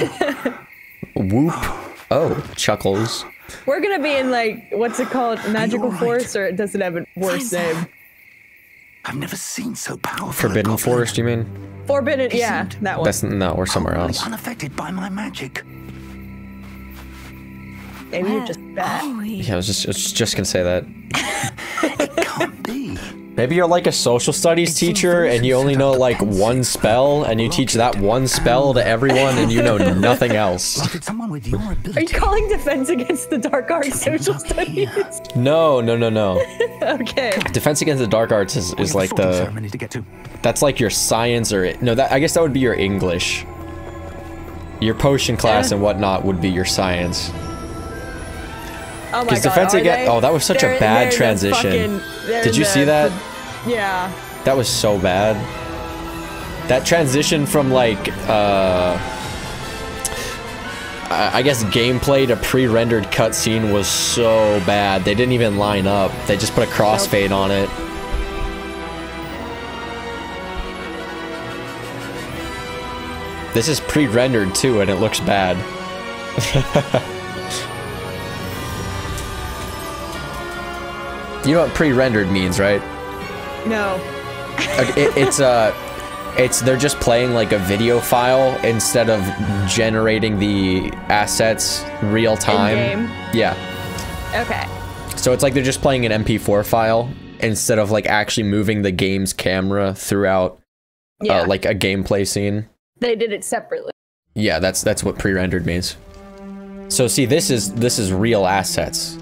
Whoop. Oh, chuckles. We're gonna be in like what's it called, magical alright? forest, or it doesn't have a worse Thanks, name. I've never seen so powerful. Forbidden. Forest, you mean? Forbidden, yeah, Isn't- that one. That's no, we're somewhere Wholly else. Unaffected by my magic. Maybe you're just bad. Yeah, I was just, I was just gonna say that. It can't be. Maybe you're like a social studies teacher and you only know like one spell and you teach that one spell to everyone and you know nothing else. Someone with your Are you calling Defense Against the Dark Arts social studies? No, no, no, no. okay. Defense Against the Dark Arts is, is like the to get to. that's like your science or no that I guess that would be your English. Your potion class Yeah. and whatnot would be your science. Oh my 'Cause god. Defense they? oh, that was such a They're- bad transition. fucking- Did you the- see that? Yeah. That was so bad. That transition from like uh I I guess gameplay to pre-rendered cutscene was so bad. They didn't even line up. They just put a crossfade on it. This is pre-rendered too, and it looks bad. you know what pre-rendered means, right? No. Uh, it, it's uh it's they're just playing like a video file instead of generating the assets real time. In-game? Yeah. Okay. So it's like they're just playing an MP4 file instead of like actually moving the game's camera throughout Yeah. uh, like a gameplay scene. they did it separately. Yeah, that's that's what pre-rendered means. So see, this is this is real assets.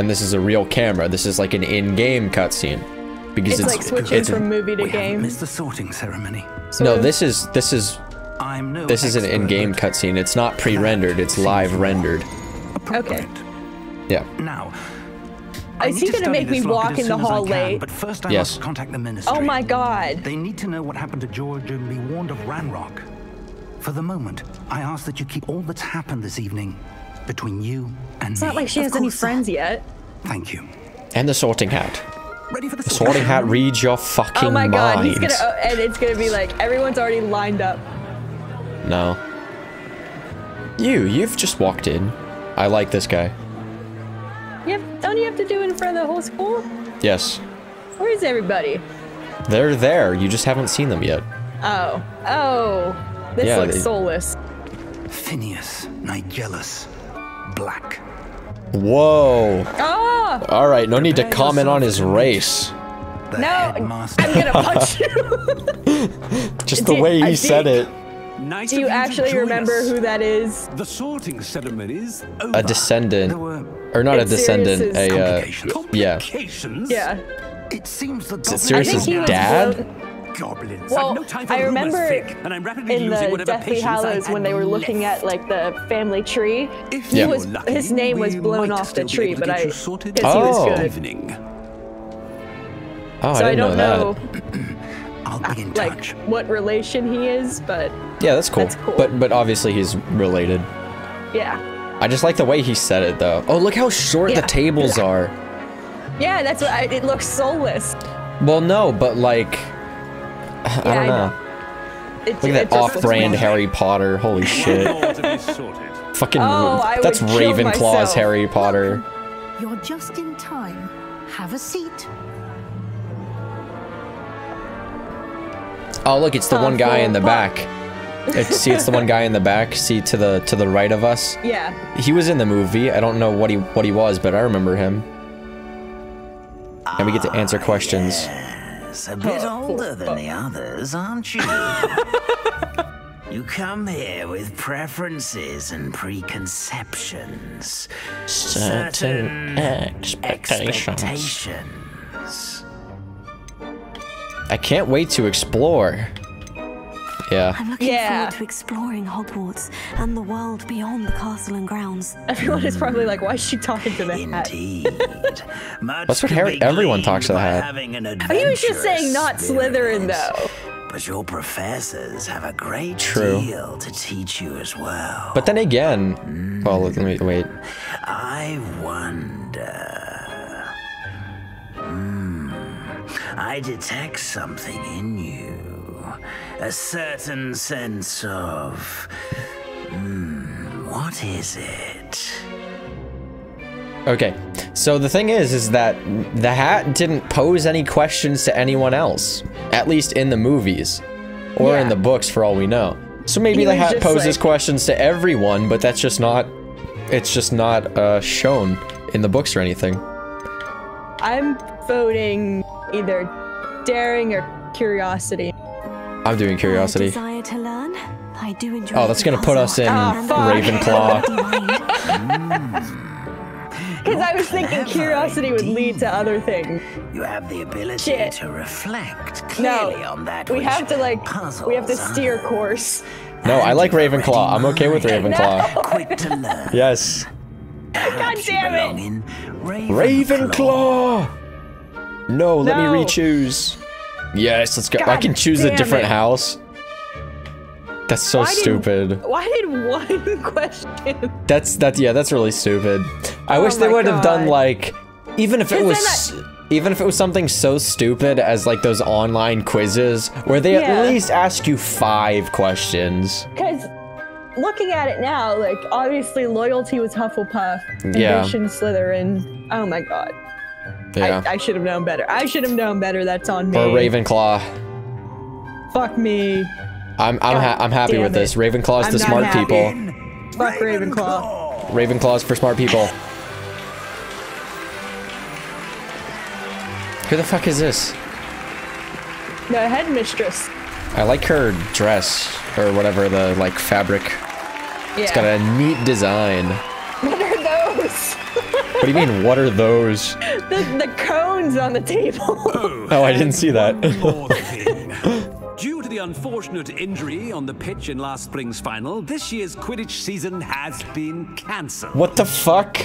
And this is a real camera. This is like an in-game cutscene. Because It's, it's, like switching it's from movie to We haven't game. missed the sorting ceremony. sort no, this is this is I'm no This is an in-game cutscene. It's not pre-rendered. It's live rendered. appropriate. Yeah. Now, Is he gonna make me walk in the hall late? But first, I Yes. must contact the ministry. Oh my god. They need to know what happened to George and be warned of Ranrock. For the moment, I ask that you keep all that's happened this evening between you and It's me. not like she Of has any course, sir. friends yet. Thank you. And the sorting hat. Ready for the The sorting hat reads your fucking mind. Oh my god, he's mind. gonna, oh, and it's gonna be like everyone's already lined up. No. You, you've just walked in. I like this guy. Yep, don't you have to do it in front of the whole school? Yes. Where is everybody? They're there. You just haven't seen them yet. Oh, oh, this Yeah, looks they- soulless. Phineas, Nigellus, Black. Whoa. Oh All right, no need to comment on his race. No, headmaster. I'm gonna punch you. Just the Did- way I he said did- it. Nice Do you actually join remember us. who that is? The sorting ceremony's over. A descendant. Or not a descendant, a, uh, yeah. Yeah. It seems the it goblin- Sirius's I think he was dad? Blown- Goblins. Well, I've no time for I remember Vic, and I'm rapidly in losing the Deathly Hallows when they were looking at like the family tree. If He was lucky, his name was blown off the tree, but I you because he Oh. was good. evening. Oh, So I I didn't don't know, know. I'll be in like touch. what relation he is, but Yeah, that's cool. That's cool. But but obviously he's related. yeah, I just like the way he said it though. Oh, look how short Yeah. the tables are. yeah. That's what I, it looks soulless. Well, no, but like I Yeah, don't I know. know. It, Look at that it just- off-brand Harry Potter. Holy shit. More to be sorted. Fucking Oh, that's Ravenclaw's myself. Harry Potter. You're just in time. Have a seat. Oh, look, it's the Oh, one guy in the full back. It's, see, it's the one guy in the back. See to the to the right of us. Yeah. He was in the movie. I don't know what he what he was, but I remember him. And we get to answer questions. Yes, a bit oh. older than the others, aren't you? you come here with preferences and preconceptions. Certain expectations. expectations. I can't wait to explore. Yeah. I'm looking Yeah. forward to exploring Hogwarts and the world beyond the castle and grounds. Everyone is probably like, why is she talking to the hat? Indeed. Much That's what Harry- everyone talks to the hat. having an He was just saying not Slytherin though. But your professors have a great True. deal to teach you as well. But then again, well, let me wait. I wonder. Hmm. I detect something in you. A certain sense of. Hmm, what is it? Okay, so the thing is, is that the hat didn't pose any questions to anyone else, at least in the movies, or in the books, for all we know. So maybe He the hat poses like- questions to everyone, but that's just not, it's just not uh, shown in the books or anything. I'm voting either daring or curiosity. I'm doing curiosity. to learn. I do enjoy Oh, that's gonna put us in ah, ah, and fuck. Ravenclaw. Because I was thinking curiosity would lead to other things. You have the ability Shit. to reflect No, clearly on that we which have to like, we have to steer course. No, I like Ravenclaw. I'm okay with mined. Ravenclaw. Quick to learn. Yes. God Perhaps you damn it! Ravenclaw. Ravenclaw! No, let No. me re-choose. Yes, let's go. I can choose a different it. house. That's so Why did- stupid. Why did one question? That's that's yeah, that's really stupid. I Oh wish they would have done like even if it was even if it was something so stupid as like those online quizzes where they Yeah. at least ask you five questions. Because looking at it now, like obviously loyalty was Hufflepuff, Yeah. ambition Slytherin. Oh my god. Yeah. I, I should have known better. I should have known better. That's on me. or Ravenclaw. Fuck me. I'm I'm ha I'm happy with this. Ravenclaw's I'm the smart happy. people. Fuck Ravenclaw. Ravenclaw's for smart people. Who the fuck is this? The headmistress. I like her dress or whatever the like fabric. Yeah. It's got a neat design. What those? What do you mean? What are those? the, the cones on the table. Oh, I didn't see that. One more thing. Due to the unfortunate injury on the pitch in last spring's final, this year's Quidditch season has been cancelled. What the fuck?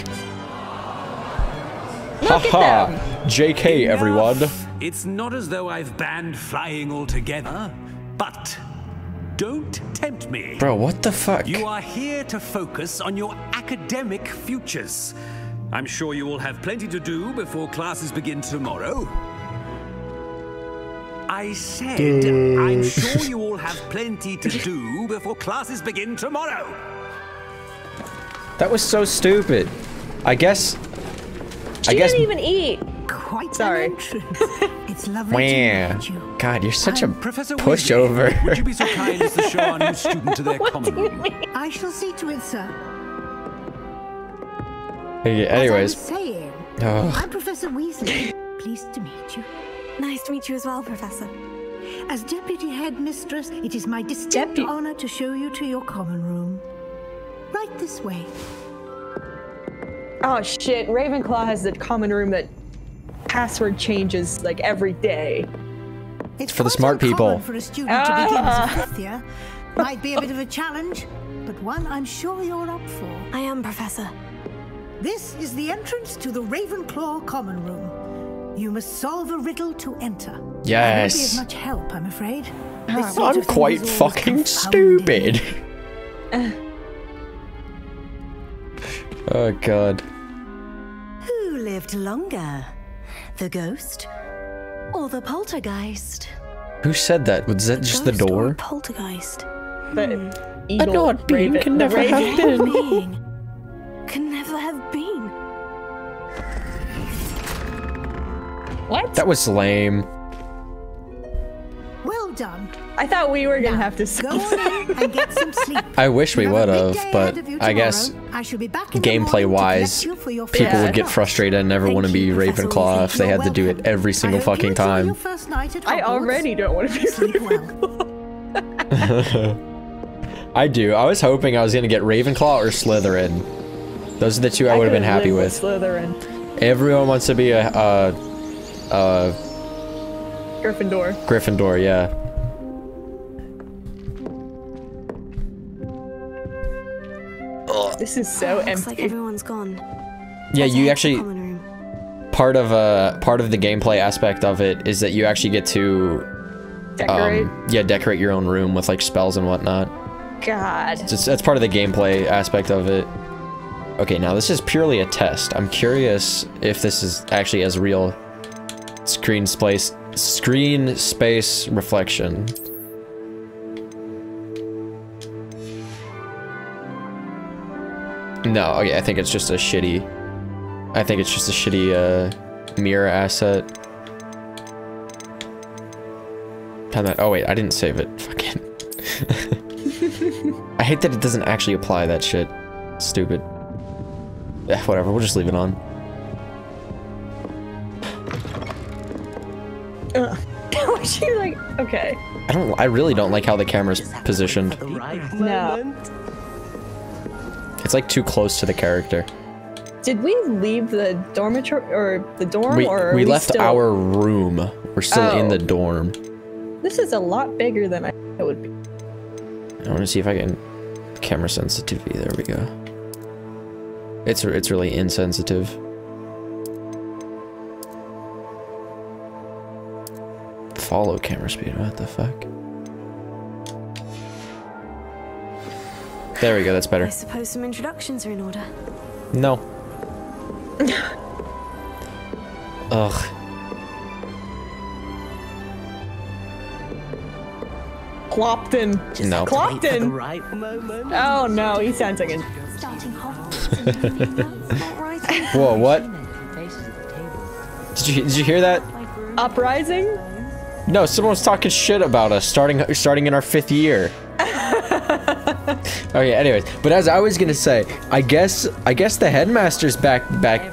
Look at Haha. them. JK, everyone. It's not as though I've banned flying altogether, but don't tempt me. Bro, what the fuck? You are here to focus on your academic futures. I'm sure you will have plenty to do before classes begin tomorrow. I said, I'm sure you all have plenty to do before classes begin tomorrow. That was so stupid. I guess. I She guess. didn't even eat. Quite Sorry. an. It's lovely to meet you. God, you're such a Professor pushover. Weasley, would you be so kind as to show our new student to their common room? I shall see to it, sir. Hey, As I was Anyways, saying, Ugh. I'm Professor Weasley. Pleased to meet you. Nice to meet you as well, Professor. As Deputy Headmistress, it is my distinct Deputy- honor to show you to your common room. Right this way. Oh shit, Ravenclaw has the common room that password changes like every day. It's for the smart people. For a student to begin as Ah. a fifth year. Might be a bit of a challenge, but one I'm sure you're up for. I am, Professor. This is the entrance to the Ravenclaw common room. You must solve a riddle to enter. I won't be Yes. of much help, I'm afraid. This I'm of quite fucking confounding. stupid. oh god. Who lived longer? The ghost or the poltergeist? Who said that? Was that just the Ghost or hmm. a door? poltergeist? The evil odd being Raven- can never Raven- have been. Being can never have been. What? That was lame. Well done. I thought we were gonna Now, have to go solve and get some sleep. I wish we would have, but ahead of you I guess. I shall be back in the gameplay morning to wise, you your people first would get frustrated and never want to be Ravenclaw if they You're had to do it every single I hope you fucking time. Your first night at I already don't want to be Sleep well. I do. I was hoping I was gonna get Ravenclaw or Slytherin. Those are the two I, would have been could've happy lived with. Slytherin, Everyone wants to be a, a, a Gryffindor. Gryffindor, yeah. This is so Looks like everyone's gone. Yeah, Let's you actually part of uh part of the gameplay aspect of it is that you actually get to Decorate. um yeah decorate your own room with like spells and whatnot. God. Just that's part of the gameplay aspect of it. Okay, now this is purely a test. I'm curious if this is actually as real screen space Screen space reflection. No, okay, I think it's just a shitty... I think it's just a shitty, uh, mirror asset. Time that- oh wait, I didn't save it. Fucking... I hate that it doesn't actually apply that shit. Stupid. Yeah, whatever, we'll just leave it on. Was she like, okay. I don't- I really don't like how the camera's positioned. No. It's like too close to the character. Did we leave the dormitory or the dorm We, or are we left still- our room. We're still in Oh. the dorm. This is a lot bigger than I thought it would be. I want to see if I can camera sensitivity. There we go. It's it's really insensitive. Follow camera speed. What the fuck? There we go. That's better. I suppose some introductions are in order. No. Ugh. Clopton. No. Clopton. right. Oh no, he sounds like a. Starting Hogwarts. Not right. Whoa. What? Did you did you hear that? Uprising? No, someone was talking shit about us starting starting in our fifth year. Okay, anyways, but as I was gonna say, I guess I guess the headmaster's back back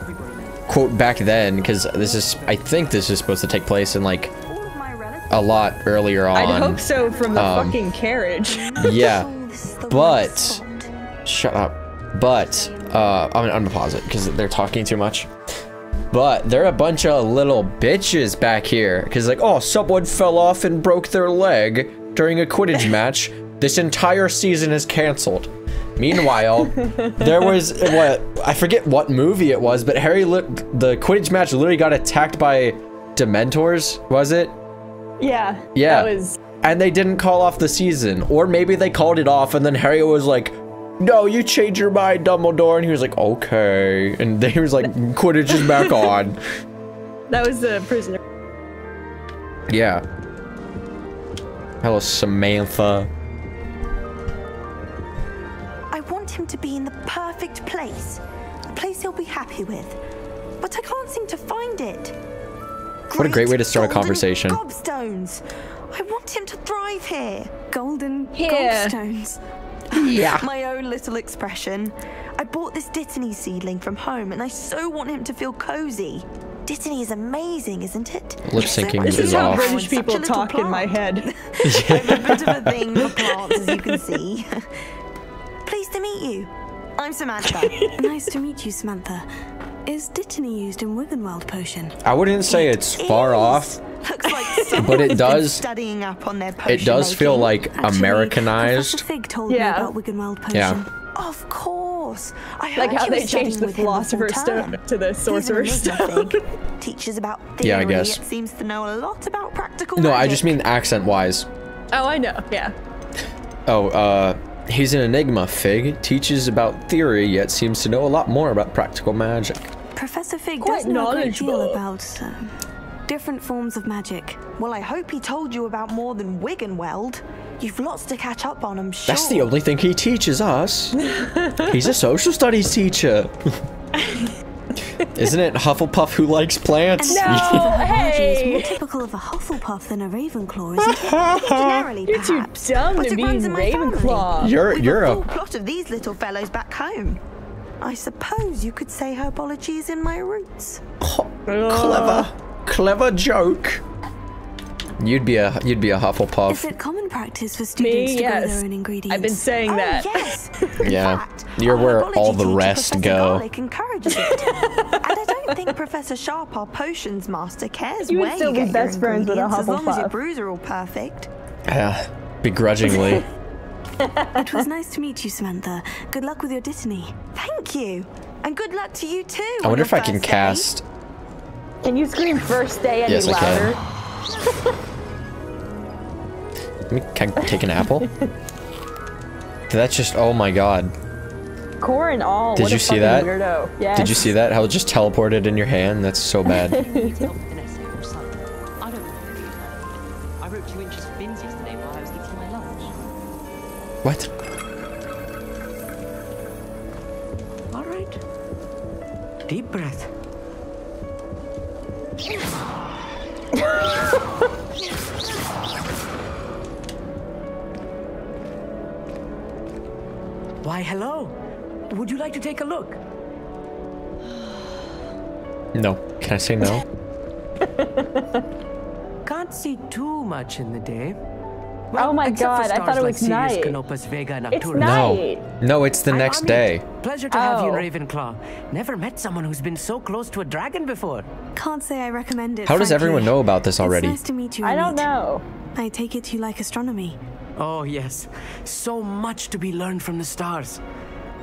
quote back then because this is I think this is supposed to take place in like All of my relatives. a lot earlier on. I'd hope so from the um, fucking carriage. Yeah, Oh, this is the but- shut up. But uh, I'm gonna, I'm gonna pause it because they're talking too much. But they're a bunch of little bitches back here because like oh someone fell off and broke their leg during a Quidditch match. This entire season is canceled. Meanwhile, there was what I forget what movie it was, but Harry the Quidditch match literally got attacked by Dementors. Was it? yeah. Yeah. That was. and they didn't call off the season. Or maybe they called it off and then Harry was like, no, you change your mind, Dumbledore. And he was like, okay. And they was like, Quidditch is back on. That was the prisoner. Yeah. Hello, Samantha. Him to be in the perfect place. A place he'll be happy with. But I can't seem to find it. What a great way to start a conversation. Gobstones. I want him to thrive here. Golden Here. gobstones. Yeah. My own little expression. I bought this Dittany seedling from home and I so want him to feel cozy. Dittany is amazing, isn't it? Lip syncing much This is is how off. power British people little talk in my head. I have a bit of a thing for plants, as you can see. Pleased to meet you. I'm Samantha. Nice to meet you, Samantha. Is Dittany used in Wiggenweld potion? I wouldn't say it's far off. Looks like But it does- studying up on their It does feel like Actually, Americanized. Fig told Yeah. me about Wiggenweld potion. Yeah. Of course. I heard Like how you they changed the with him philosopher's stone to the He's an sorcerer's stone. Teaches about theory, Yeah, I guess. yet seems to know a lot about practical No, I just mean accent wise. Oh, I know. Yeah. Oh, uh, he's an enigma, Fig. Teaches about theory, yet seems to know a lot more about practical magic. Professor Fig Quite does know a great deal about um, different forms of magic. Well, I hope he told you about more than Wiggenweld. You've lots to catch up on, I'm sure. That's the only thing he teaches us. He's a social studies teacher. Isn't it Hufflepuff who likes plants? No, Herbology is more typical of a Hufflepuff than a Ravenclaw, isn't it? Generally, You're too perhaps, dumb but to it be runs in in family. Ravenclaw. You're We've you're a full plot of these little fellows back home. I suppose you could say herbology is in my roots. clever clever joke. You'd be a you'd be a Hufflepuff. Is Hufflepuff. it common practice for students Me, to grow their own ingredients? I've been saying oh, that. yes. In Yeah. Fact, You're our where all the rest go. Garlick encourages it. and I don't think Professor Sharp, our potions master, cares You would where still you be get best your friends with a ingredients, as long as your brews are all perfect. Yeah, begrudgingly. It was nice to meet you, Samantha. Good luck with your Dittany. Thank you. And good luck to you too. I wonder if I can day. cast. Can you scream first day any Yes, I can. louder? Let me, can I take an apple? That's just oh my god. Core and all. Did what you a see that? Weirdo. Yes. Did you see that? How it just teleported in your hand? That's so bad. just fins yesterday while I was eating my lunch. What? All right. Deep breath. Why, hello. Would you like to take a look? No. Can I say no? Can't see too much in the day. Oh my God, I thought stars it like was Sirius, night. Canopus, Vega, and It's night. No. No, it's the I'm next Amit. day. Pleasure to have you Oh. in Ravenclaw. Never met someone who's been so close to a dragon before. Can't say I recommend it. How does frankly. everyone know about this already? It's nice to meet you. I don't Amit. know. I take it you like astronomy. Oh, yes. So much to be learned from the stars.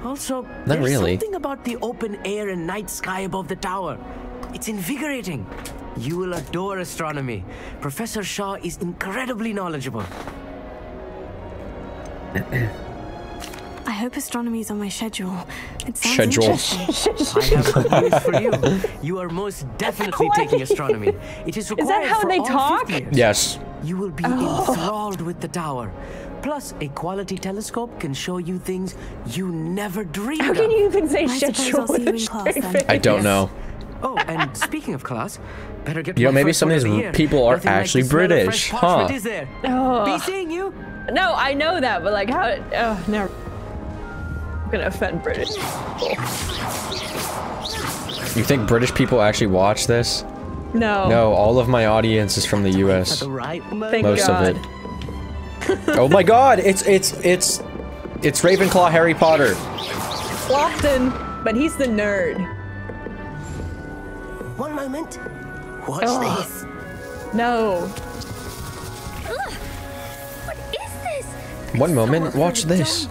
Also, Not there's really. something about the open air and night sky above the tower. It's invigorating. You will adore astronomy. Professor Shah is incredibly knowledgeable. I hope astronomy is on my schedule. It sounds Schedule. interesting. I have good news for you. You are most definitely taking astronomy. It is required Is that how for they all talk? fifth years. Yes. You will be oh. enthralled with the tower. Plus, a quality telescope can show you things you never dreamed How of. can you even say I suppose schedule I'll see with you a in class then. I don't know. Oh, and speaking of class, better get You know, maybe some of these year. people are Nothing actually smell of British, fresh parchment, huh? Is there? Oh. Be seeing you. No, I know that, but like how? Oh, never. I'm gonna offend British. You think British people actually watch this? No. No, all of my audience is from the US. the right Thank Most God. of it. Oh my god, it's it's it's it's Ravenclaw Harry Potter. Lawson, but he's the nerd. One moment. Watch Ugh. this. No. What is this? One moment, watch this.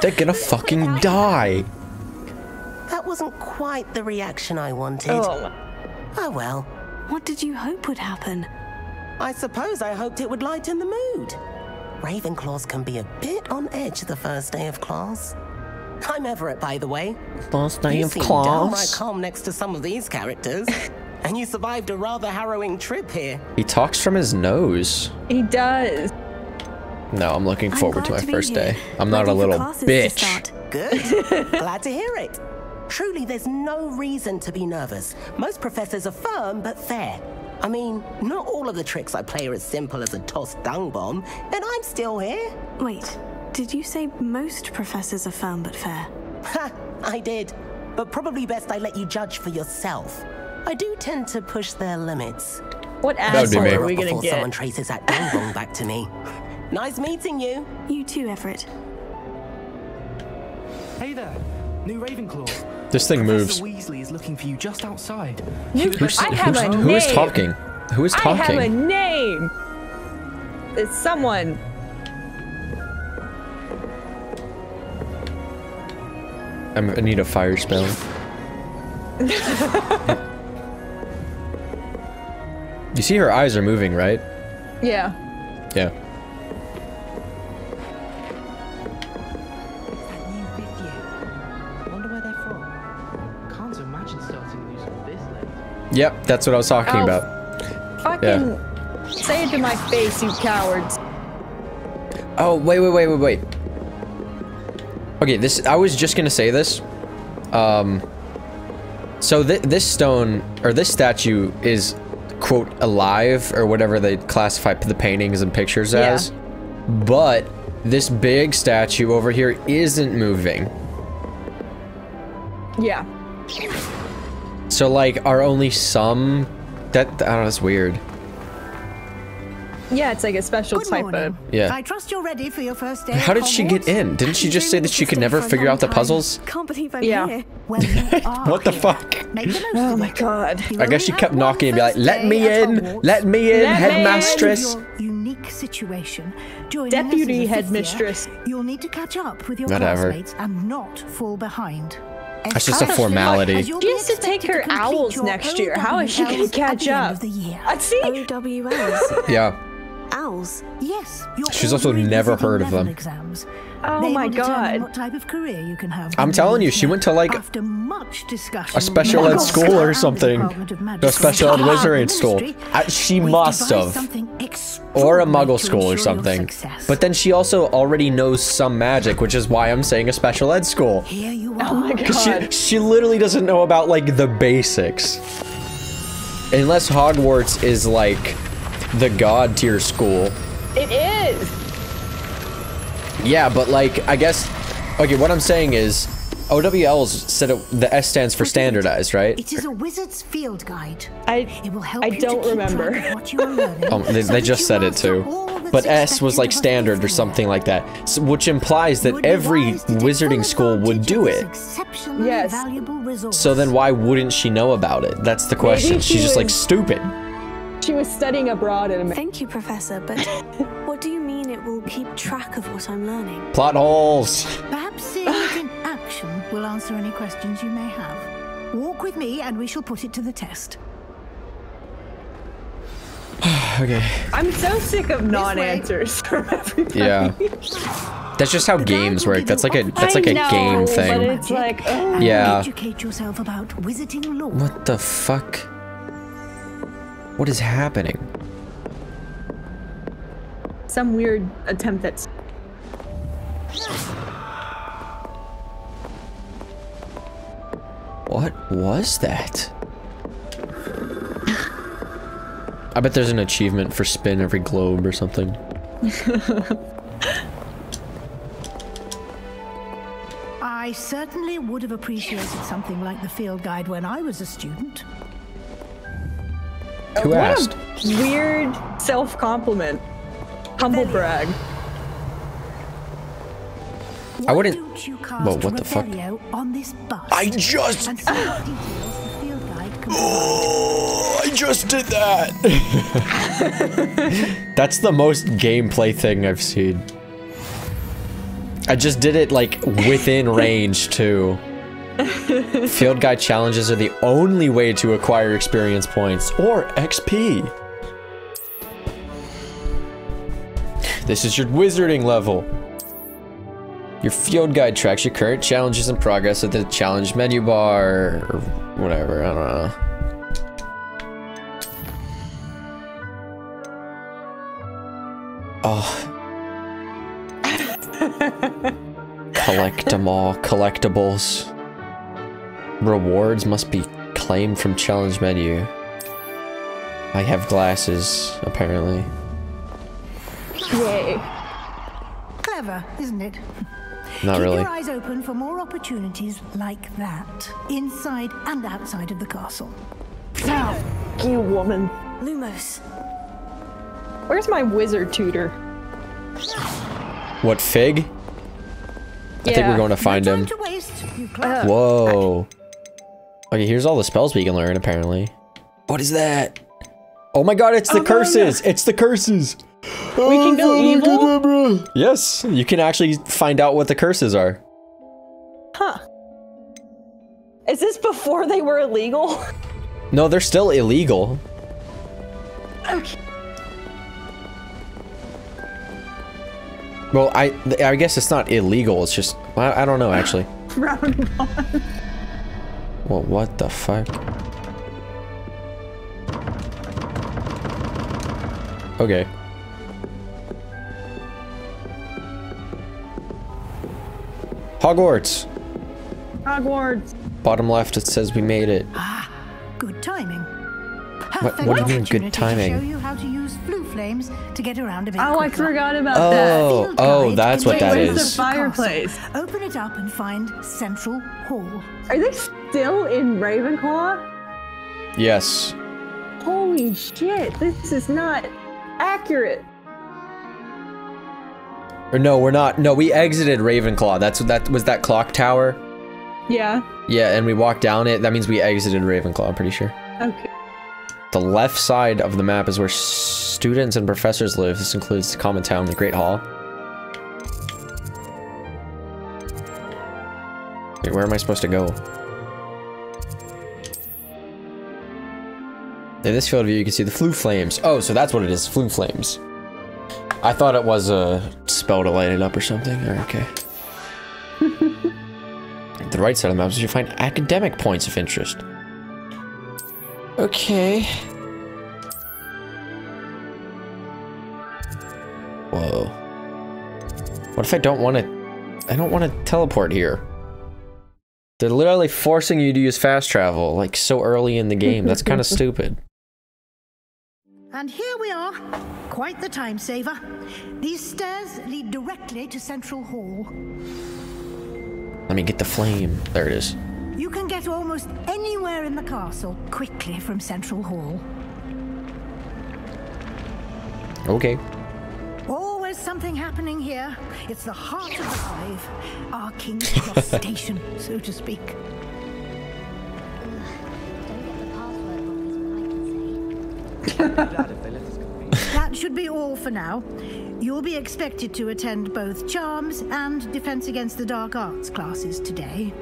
They're gonna fucking die. That wasn't quite the reaction I wanted. Oh. Oh well. What did you hope would happen? I suppose I hoped it would lighten the mood. Ravenclaws can be a bit on edge the first day of class. I'm Everett, by the way. First day you of seem downright class. calm next to some of these characters. and you survived a rather harrowing trip here. He talks from his nose. He does. No, I'm looking I'm forward to my to first here. day. I'm not a little bitch. Good. Glad to hear it. Truly, there's no reason to be nervous. Most professors are firm but fair. I mean, not all of the tricks I play are as simple as a tossed dung bomb, and I'm still here. Wait, did you say most professors are firm but fair? Ha, I did. But probably best I let you judge for yourself. I do tend to push their limits. What That would be asshole me. are we gonna Before get? someone traces that dung bomb back to me. Nice meeting you. You too, Everett. Hey there, new Ravenclaw. This thing moves. Professor Weasley is looking for you just outside. Who's, I have who's- a who is name. talking? Who is I have a talking? name. It's someone. I'm, I need a fire spell. you see her eyes are moving, right? Yeah. Yeah. Yep, that's what I was talking Oh. about. Fucking say it to my face, you cowards. Oh, wait, wait, wait, wait, wait. Okay, this, I was just gonna say this. Um, so th this stone, or this statue is, quote, alive, or whatever they classify the paintings and pictures Yeah. as. But, this big statue over here isn't moving. Yeah. So, like, are only some, that, I don't know, that's weird. Yeah, it's like a special Good type morning. of. Yeah. I trust you're ready for your first day. How did she get in? Didn't she just say that she could never figure out the puzzles? Can't believe I'm Yeah. here. Well, What the fuck? Make the most Oh my god. I guess she kept knocking and be like, let me in, let me in, Let me in." headmistress. Unique situation. Joining Deputy us as headmistress. Year, you'll need to catch up with your Whatever. classmates and not fall behind. That's just a formality. as you'll She has to take her owls next year. How is she gonna catch the up? of the year. I see. OWLs. Yeah. Owls. Yes, She's also never heard of them. Exams, Oh They my God. What type of career you can have? I'm telling you, she went to, like, After much discussion, A special ed school or something. A special ed and wizarding school. I, she we've must have. something Or a muggle school or something. But then she also already knows some magic, which is why I'm saying a special ed school. Here you Oh my are. Because she, she literally doesn't know about, like, the basics. Unless Hogwarts is, like, the god tier school. It is. Yeah, but, like, I guess... Okay, what I'm saying is... OWL's said it, the S stands for standardized, right? It is a wizard's field guide. I It will help I you don't remember. track of what you are learning. Um, they, so they just said it too. But S was like standard or something like that, so, which implies that every wise to take wizarding school would do it. Yes. So then why wouldn't she know about it? That's the question. She's just like stupid. She was studying abroad in America. Thank you, Professor, but what do you mean it will keep track of what I'm learning? Plot holes. Perhaps seeing it in action will answer any questions you may have. Walk with me and we shall put it to the test. Okay. I'm so sick of non-answers from everybody. Yeah. That's just how games work. That's like a that's like I a know, game But thing. it's like, ugh. Yeah. Educate yourself about wizarding lore. What the fuck? What is happening? some weird attempt at. What was that? I bet there's an achievement for spin every globe or something. I certainly would have appreciated something like the field guide when I was a student. Uh, Who what asked? a weird self-compliment. Humble brag. I wouldn't. Don't you cast Whoa, what the fuck? On this bus? I just- And see what details the field guide can Oh, I just did that. That's the most gameplay thing I've seen. I just did it like within range too. Field guide challenges are the only way to acquire experience points or XP. This is your wizarding level. Your field guide tracks your current challenges and progress at the challenge menu bar or whatever, I don't know. Oh. Collect them all. Collectibles. Rewards must be claimed from challenge menu. I have glasses, apparently. Yay. Clever, isn't it? Not Keep really. your eyes open for more opportunities like that, inside and outside of the castle. Now, you woman. Lumos. Where's my wizard tutor? What, Fig? I think we're going to find him. To waste, you Uh, Whoa. Okay, here's all the spells we can learn, apparently. What is that? Oh my god, it's the Oh, no, curses! It's the curses! Oh, we can go evil? Yes, you can actually find out what the curses are. Huh. Is this before they were illegal? No, they're still illegal. Okay. Well, I I guess it's not illegal, it's just... I, I don't know, actually. Round one. Well, what the fuck? Okay. Hogwarts! Hogwarts. Bottom left, it says we made it. Ah, Good timing. What- what do you mean, good timing? To show you how to use flue flames to get around a bit Oh, I forgot about Oh, that. Field oh, that's what that is. the Where's the fireplace? Open it up and find Central Hall. Are they still in Ravenclaw? Yes. Holy shit, this is not accurate. Or no, we're not. No, we exited Ravenclaw. That's that was that clock tower. Yeah. Yeah, and we walked down it. That means we exited Ravenclaw, I'm pretty sure. Okay. The left side of the map is where students and professors live. This includes the common town, the Great Hall. Wait, where am I supposed to go? In this field of view, you can see the flue flames. Oh, so that's what it is, flue flames. I thought it was a spell to light it up or something. Okay. the right side of the map is you find academic points of interest. Okay. Whoa. What if I don't want to... I don't want to teleport here. They're literally forcing you to use fast travel, like, so early in the game. That's kind of stupid. And here we are. Quite the time saver. These stairs lead directly to Central Hall. Let me get the flame. There it is. You can get almost anywhere in the castle quickly from Central Hall. Okay. Always something happening here. It's the heart of the hive, our King's Cross station, so to speak. that should be all for now. You'll be expected to attend both Charms and Defense Against the Dark Arts classes today.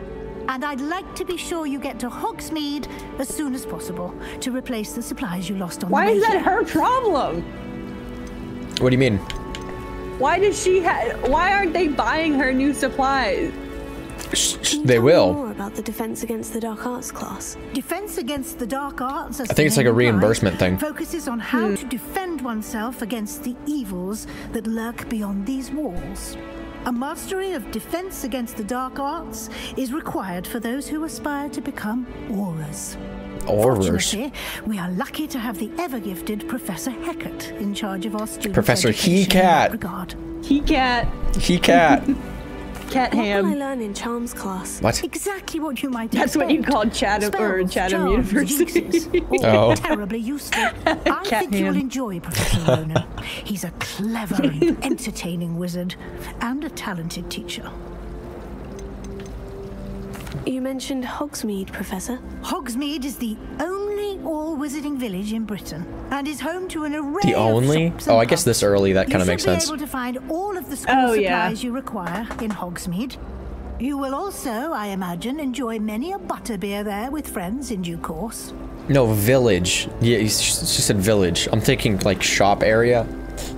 And I'd like to be sure you get to Hogsmeade as soon as possible to replace the supplies you lost on Why the way is that her problem? What do you mean? Why does she have? Why aren't they buying her new supplies? They will. More about the Defense Against the Dark Arts class. Defense against the dark arts. I think it's like a the name implies, reimbursement thing. Focuses on how to defend oneself against the evils that lurk beyond these walls. A mastery of defense against the dark arts is required for those who aspire to become auras. Aurors. Fortunately, we are lucky to have the ever-gifted Professor Hecat in charge of our students' Professor education in He-Cat. that regard. Cat. He cat. Cat What will I learn in Charms class? What? Exactly what you might That's what you expect. called Chatham or Spells, Chatham charms, University. jinxes, Oh. all terribly useful. I Cat think you'll enjoy Professor Ronen. He's a clever and entertaining wizard and a talented teacher. You mentioned Hogsmeade, Professor. Hogsmeade is the only all-wizarding village in Britain and is home to an array The only? shops Oh, I guess this early, that kind of should makes be sense. able to find all of the school Oh, yeah. supplies you require in Hogsmeade. You will also, I imagine, enjoy many a butterbeer there with friends in due course. No, village. Yeah, you s- she said village. I'm thinking like shop area.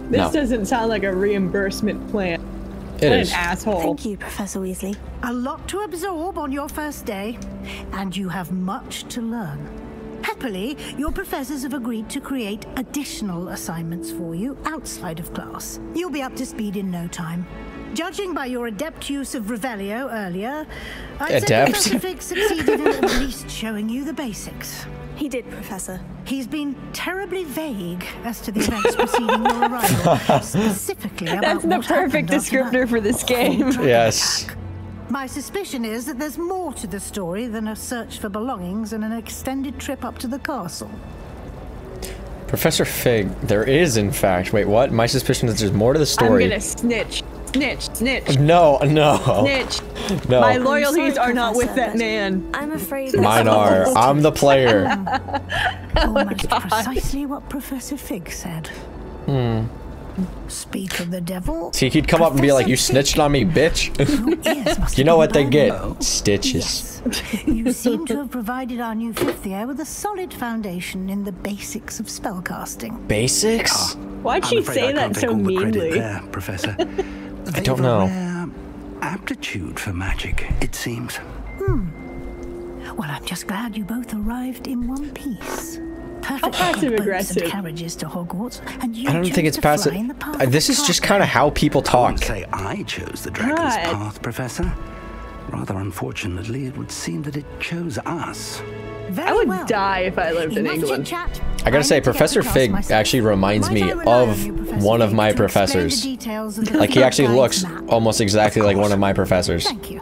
This no, doesn't sound like a reimbursement plan. it what is. an asshole. Thank you, Professor Weasley. A lot to absorb on your first day, and you have much to learn. Happily, your professors have agreed to create additional assignments for you outside of class. You'll be up to speed in no time. Judging by your adept use of Revelio earlier, I'd Adept? say Professor Fig succeeded in at least showing you the basics. He did, Professor. He's been terribly vague as to the events preceding your arrival, specifically about That's the what perfect descriptor for this game. Yes. My suspicion is that there's more to the story than a search for belongings and an extended trip up to the castle. Professor Fig, there is in fact. Wait, what? My suspicion is there's more to the story. I'm gonna snitch. Snitch. Snitch. No, no. Snitch. No. My loyalties sorry, are not with that man. I'm afraid Mine are. I'm the player. Almost precisely what Professor Fig said. Hmm. Speak of the devil. See, he'd come up and be like, "You snitched on me, bitch." Your you know what they burning. get? Stitches. You seem to have provided our new fifth year with a solid foundation in the basics of spellcasting. Basics? Why'd I'm she say that so all the meanly? there, Professor. I don't know. aptitude for magic, it seems. Hmm. Well, I'm just glad you both arrived in one piece. Perfectly passive aggressive? and carriages to Hogwarts, and you I don't think it's to passive. in the path Uh, This is just kind of how people talk. wouldn't say I chose the dragon's God. path, Professor. Rather unfortunately, it would seem that it chose us. Very I would well. die if I lived in Enough England. chit-chat. I gotta say, need to Professor Fig myself. actually reminds me I rely on of you, one of my to explain the professors. of Like he actually looks map? almost exactly like one of my professors. Thank you.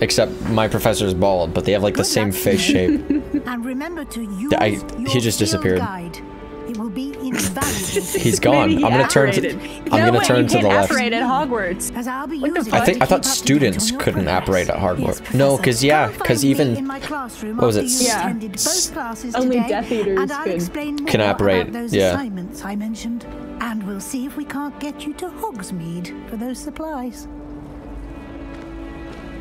Except my professor's bald, but they have like the same face shape. And remember to use I- he just disappeared. Guide. It will be invaluable. to He's gone. He I'm gonna turn to. I'm no gonna way, turn to the can't left. apparate at Hogwarts. As I'll be using? I think I thought keep up to date students couldn't progress. apparate at Hogwarts. Yes, no, cause yeah, cause even in my classroom what was it? you've Yeah. both classes Only Death Eaters and can- explain more can apparate, those yeah. assignments I mentioned. And we'll see if we can't get you to Hogsmeade for those supplies.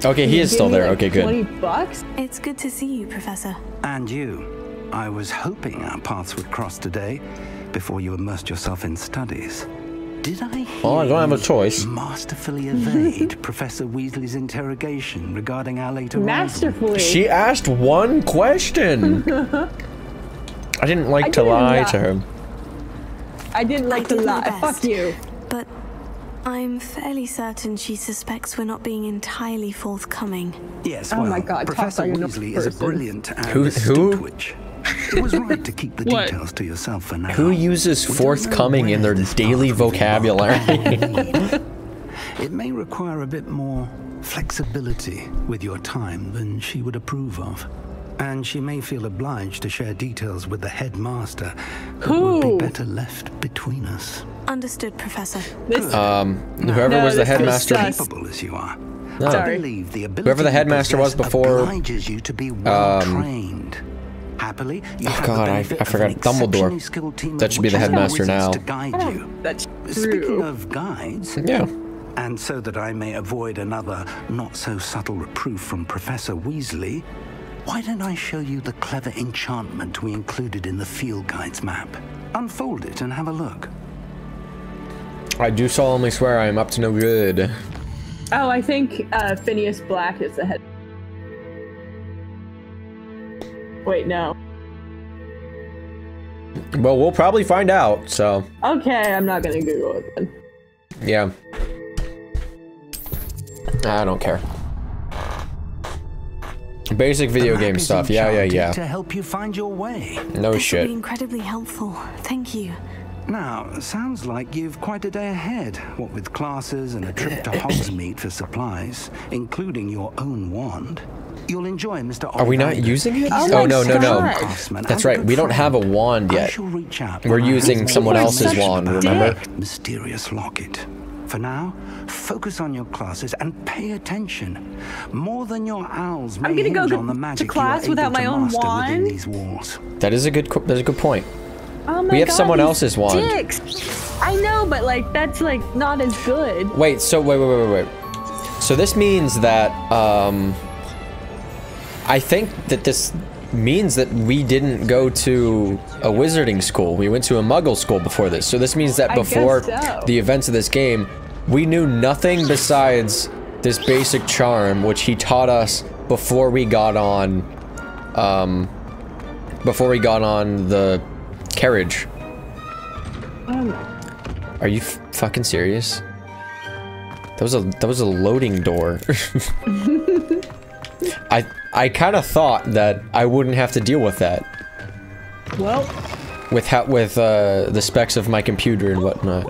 Okay, he is still there. like, Okay, good. Twenty bucks. It's good to see you, Professor. And you. I was hoping our paths would cross today before you immersed yourself in studies. Did I Well, I don't have a choice. masterfully evade Professor Weasley's interrogation regarding our later Masterfully. She asked one question. I didn't like I to didn't lie lie. to her. I didn't like to did lie. best. Fuck you. But I'm fairly certain she suspects we're not being entirely forthcoming. Yes, Oh well, my God, Professor like a Weasley is a brilliant and Who- astute who? witch. It was right to keep the What? details to yourself for now. Who uses We don't forthcoming in their daily vocabulary? it may require a bit more flexibility with your time than she would approve of. And she may feel obliged to share details with the headmaster that would be better left between us. Understood, Professor. This. um, whoever No, was the headmaster. sus. Capable as you are. No. I Sorry. believe the ability Whoever the headmaster was before, obliges you to be well trained. Happily, you Oh, God, I- I forgot Dumbledore. exceptionally skilled team That should be the headmaster now. To guide you. That's Speaking of guides, Yeah. and so that I may avoid another not so subtle reproof from Professor Weasley, why don't I show you the clever enchantment we included in the field guide's map? Unfold it and have a look. I do solemnly swear I am up to no good. Oh, I think uh, Phineas Black is the head. Wait, no. Well, we'll probably find out, so, Okay, I'm not gonna Google it then. yeah. I don't care. Basic video game stuff, yeah, yeah, yeah. To help you find your way. No this will shit. be incredibly helpful. Thank you. Now, sounds like you've quite a day ahead, what with classes and a trip to Hogsmeade for supplies, including your own wand. You'll enjoy Mr. Are we not using it? He's Oh, no, no, no. skilled That's right, we don't have a wand yet. reach out We're when I have using someone else's wand, remember? Mysterious locket. For now, focus on your classes and pay attention. More than your owls may I'm gonna go hinge on the to magic class you are without able my to own master within wand? these walls. That is a good, that's a good point. Oh my We have God, someone else's wand. Dicks. I know, but like that's like not as good. Wait, so wait, wait, wait, wait, wait. So this means that um, I think that this means that we didn't go to a wizarding school. We went to a Muggle school before this. So this means that before so. the events of this game, we knew nothing besides this basic charm, which he taught us before we got on, um, before we got on the carriage. Um, Are you fucking serious? That was a that was a loading door. I I kind of thought that I wouldn't have to deal with that well, with how with uh, the specs of my computer and whatnot.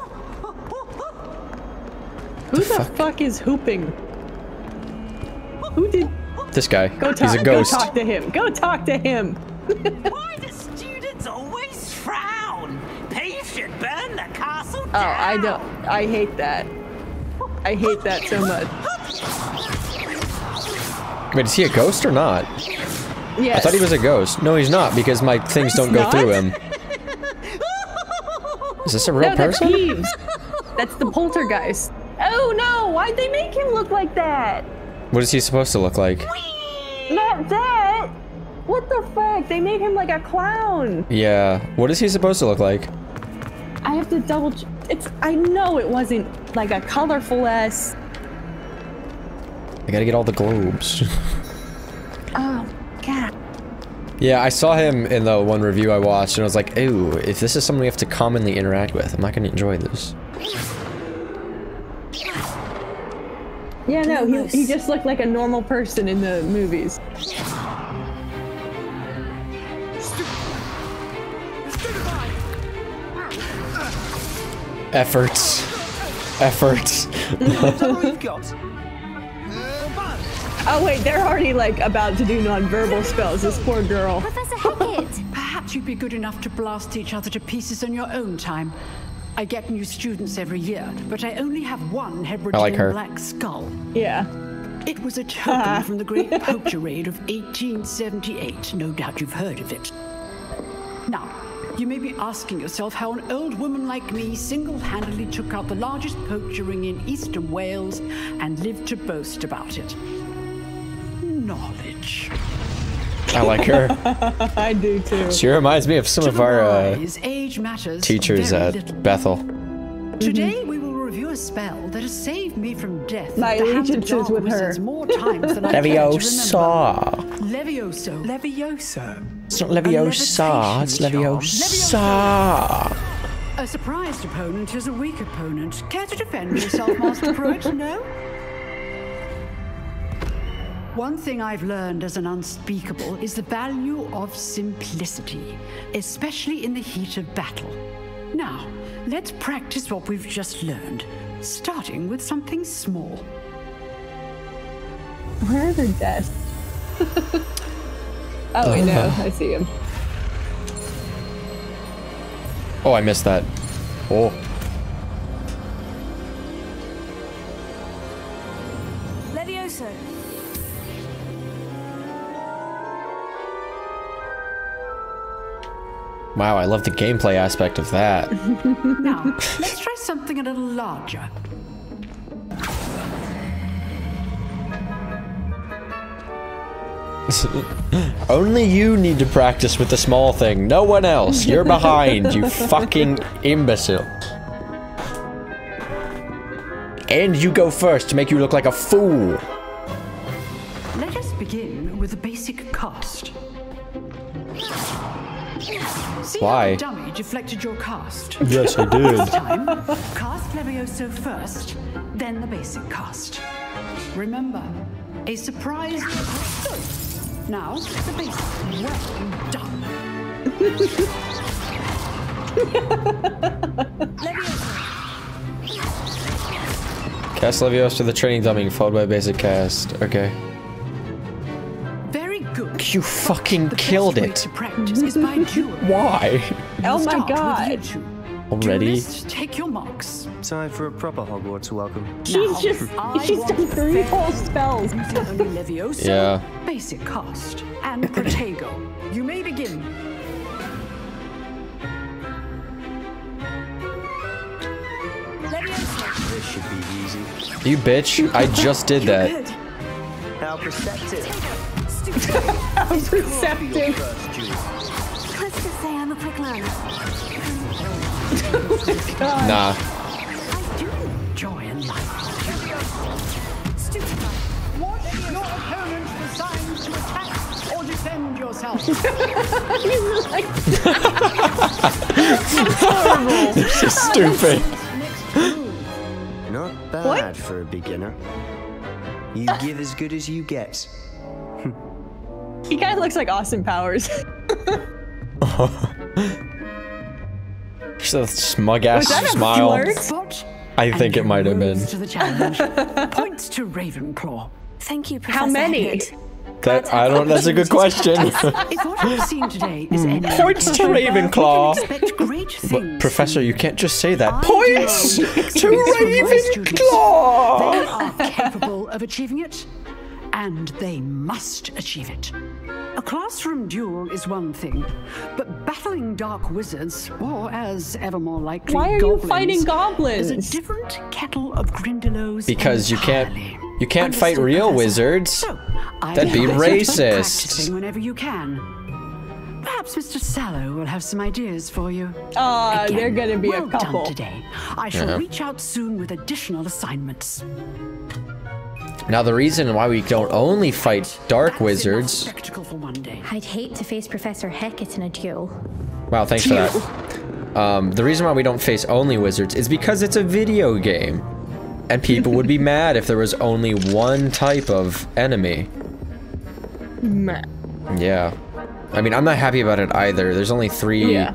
who the, fuck? is hooping? Who did? This guy, Go talk. he's a ghost. Go talk to him. Go talk to him. Oh, I don't. I hate that. I hate that so much. Wait, is he a ghost or not? Yes. I thought he was a ghost. No, he's not because my things don't He's go through him. Is this a real no, that's person? Peeves. That's the poltergeist. Oh no! Why'd they make him look like that? What is he supposed to look like? Not that. What the fuck? They made him like a clown. Yeah, what is he supposed to look like? I have to double. Ch- it's. I know it wasn't like a colorful S. I gotta get all the globes. Oh god. Yeah, I saw him in the one review I watched, and I was like, "Ooh, if this is someone we have to commonly interact with, I'm not going to enjoy this." Yeah, no, he, he just looked like a normal person in the movies. Efforts, efforts. Oh wait, they're already like about to do non-verbal spells. This poor girl. Professor Hecat! Perhaps you'd be good enough to blast each other to pieces on your own time. I get new students every year, but I only have one Hebridean like black skull. Yeah. It was a token ah. from the Great Poacher Raid of 1878. No doubt you've heard of it. Now, you may be asking yourself how an old woman like me single-handedly took out the largest poacher ring in eastern Wales and lived to boast about it. Knowledge. I like her. I do too. She reminds me of some of our uh, age matters teachers at little. Bethel. Today we will review a spell that has saved me from death My at the allegiance is with her. wizards more times than I care to remember. Levioso. Levioso. Levioso. It's not Leviosa, it's Leviosa. A surprised opponent is a weak opponent. Care to defend yourself, Master Prewett? No? One thing I've learned as an unspeakable is the value of simplicity, especially in the heat of battle. Now, let's practice what we've just learned, starting with something small. Where are the desks? oh, wait, no. Uh-huh. I see him. Oh, I missed that. Oh. Levioso. Wow, I love the gameplay aspect of that. Now, let's try something a little larger. Only you need to practice with the small thing. No one else. You're behind, you fucking imbecile. And you go first to make you look like a fool. Let us begin with the basic cast. See Why? how dummy deflected your cast? Yes, I did. This time, cast Levioso first, then the basic cast. Remember, a surprise. Now, the basic. Well done. Cast Levioso to the training dummy, followed by basic cast. Okay. Very good. You fucking killed it. to practice is by duel. Why? Oh my god. You two. Already? Duelists, take your marks. Time for a proper Hogwarts welcome. She's just, I she's done three fair whole spells. Using only Yeah. basic cast, and Protego. You may begin. This should be easy. You bitch. I just did that. How perceptive. How perceptive. Let's just say I'm a quick learner. Nah. I do enjoy in life. Watch your opponent for signs to attack or defend yourself. He's like, This is stupid. Not bad for a beginner. You give as good as you get. he kind of looks like Austin Powers. Just a smug ass Was that a smile. flirt? I think it might have been. to the challenge. Points to Ravenclaw. Thank you, Professor How many? Haggard. That uh, I don't. That's a good question. If what I've seen today is hmm. any Points to Ravenclaw. we can expect great But. Professor, you can't just say that. I Points to expect from my students. They Ravenclaw. are capable of achieving it, and they must achieve it. A classroom duel is one thing, but battling dark wizards, or as ever more likely, Why are you goblins, fighting goblins? Is a different kettle of Grindylows. Because you can't. You can't fight real Professor? wizards. So, That'd be advise you keep racist. practicing whenever you can. Perhaps Mr. Sallow will have some ideas for you. Uh, they're gonna be well a couple. Done today. I shall Yeah. reach out soon with additional assignments. Now the reason why we don't only fight dark wizards. Spectacle for one day. I'd hate to face Professor Hecat in a duel. Wow, thanks for that. Um, the reason why we don't face only wizards is because it's a video game. And people would be mad if there was only one type of enemy. Meh. Yeah. I mean, I'm not happy about it either. There's only three. Yeah.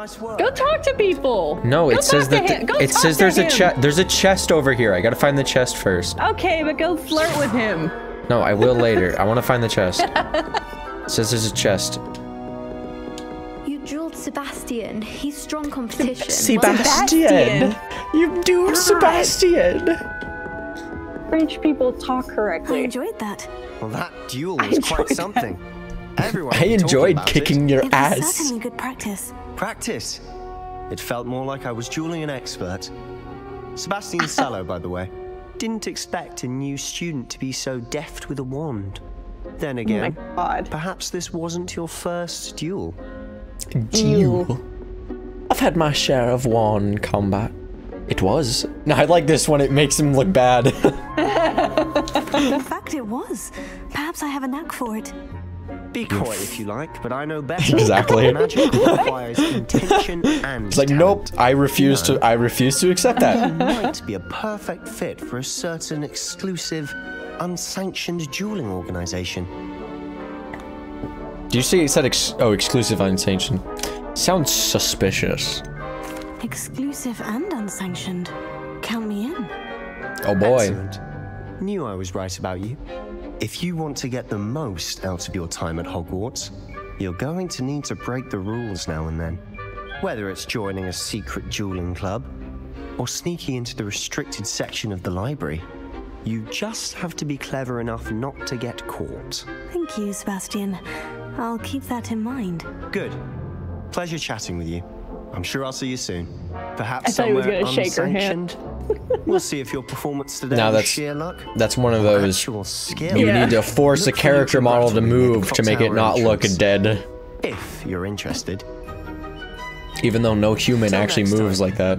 Nice work. Go talk to people. No, Go it says that him. the- Go it says to there's a chest. There's a chest over here. I gotta find the chest first. Okay, but go flirt with him. No, I will later. I want to find the chest. It says there's a chest. You dueled Sebastian. He's strong competition. Sebastian. You do, Sebastian. French people talk correctly. I enjoyed that. Well, that duel was quite something. Everyone I was talking enjoyed kicking it. your It was ass. certainly good practice. Practice. It felt more like I was dueling an expert. Sebastian Sallow, by the way. Didn't expect a new student to be so deft with a wand. Then Oh again, god. perhaps this wasn't your first duel. Duel. I've had my share of wand combat. It was. No, I like this one. It makes him look bad. In fact, it was. Perhaps I have a knack for it. Be coy if you like, but I know better. Exactly. Magic requires intention and it's like, nope. I refuse to. I refuse to accept You that. might be a perfect fit for a certain exclusive, unsanctioned dueling organization. Do you see? It said ex oh, exclusive unsanctioned. Sounds suspicious. Exclusive and unsanctioned. Count me in. Oh boy. Excellent. Knew I was right about you. If you want to get the most out of your time at Hogwarts, you're going to need to break the rules now and then. Whether it's joining a secret dueling club or sneaking into the restricted section of the library, you just have to be clever enough not to get caught. Thank you, Sebastian. I'll keep that in mind. Good. Pleasure chatting with you. I'm sure I'll see you soon. Perhaps I thought he was somewhere gonna shake her hand. unsanctioned. We'll see if your performance today Now that's sheer luck. that's one of those. You need to force a character model to move to make it not look dead, If you're interested. even though no human Till actually moves time. like that.